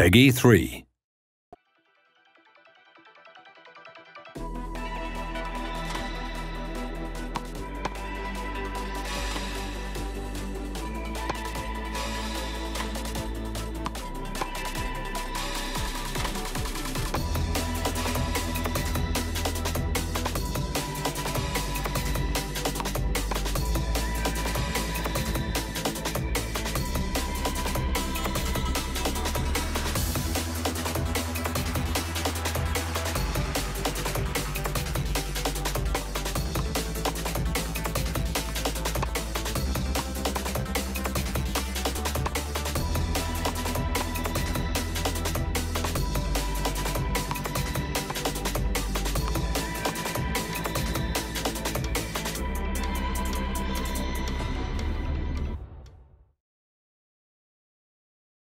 Peggy 3.